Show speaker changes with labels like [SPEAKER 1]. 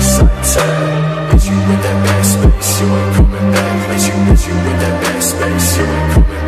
[SPEAKER 1] sunset Bitch, you in that bad space, you ain't coming back. Bitch, you, bitch, you in that bad space, you ain't coming back